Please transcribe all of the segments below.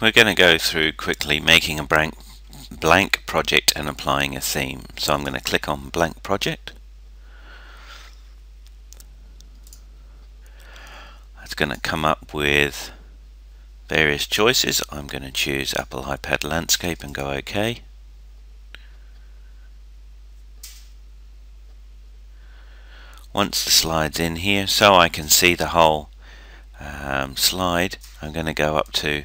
we're going to go through quickly making a blank, blank project and applying a theme. So I'm going to click on blank project. It's going to come up with various choices. I'm going to choose Apple iPad landscape and go OK. Once the slide's in here, so I can see the whole um, slide, I'm going to go up to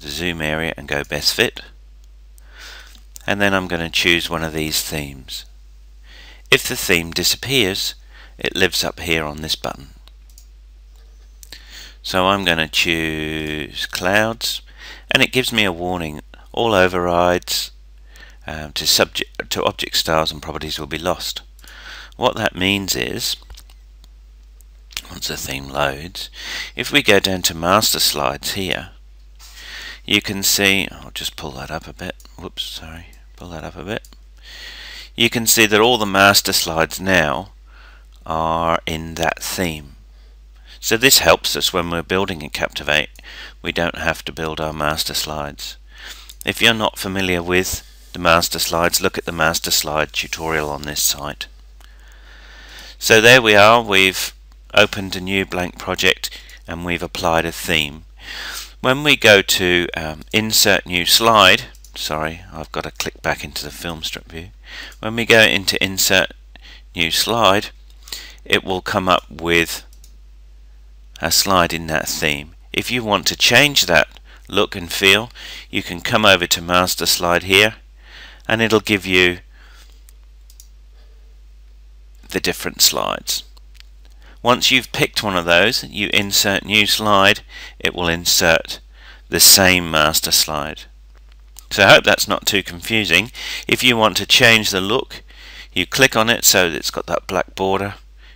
the zoom area and go best fit and then I'm going to choose one of these themes. If the theme disappears it lives up here on this button. So I'm going to choose clouds and it gives me a warning all overrides um, to subject to object styles and properties will be lost. What that means is once the theme loads if we go down to master slides here you can see, I'll just pull that up a bit, whoops, sorry, pull that up a bit. You can see that all the master slides now are in that theme. So this helps us when we're building in Captivate. We don't have to build our master slides. If you're not familiar with the master slides, look at the master slide tutorial on this site. So there we are, we've opened a new blank project and we've applied a theme. When we go to um, insert new slide, sorry, I've got to click back into the film strip view. When we go into insert new slide, it will come up with a slide in that theme. If you want to change that look and feel, you can come over to master slide here and it'll give you the different slides. Once you've picked one of those, you insert new slide, it will insert the same master slide. So I hope that's not too confusing. If you want to change the look, you click on it so it's got that black border,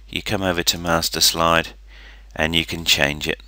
you come over to master slide and you can change it.